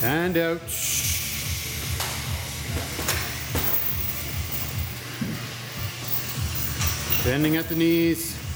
And out. Bending at the knees.